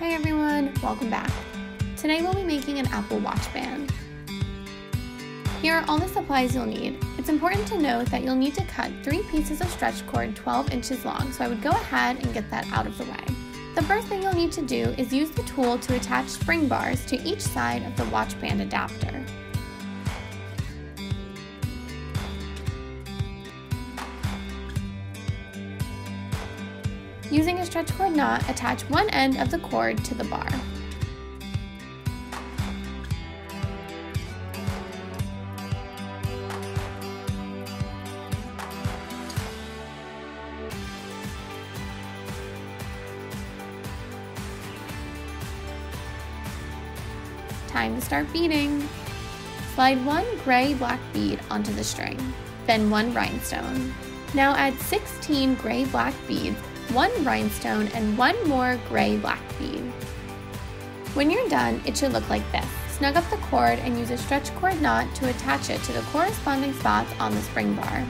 Hey everyone, welcome back. Today we'll be making an Apple Watch band. Here are all the supplies you'll need. It's important to note that you'll need to cut three pieces of stretch cord 12 inches long, so I would go ahead and get that out of the way. The first thing you'll need to do is use the tool to attach spring bars to each side of the watch band adapter. Using a stretch cord knot, attach one end of the cord to the bar. Time to start beading. Slide one gray black bead onto the string, then one rhinestone. Now add 16 gray black beads one rhinestone, and one more gray black bead. When you're done, it should look like this. Snug up the cord and use a stretch cord knot to attach it to the corresponding spots on the spring bar.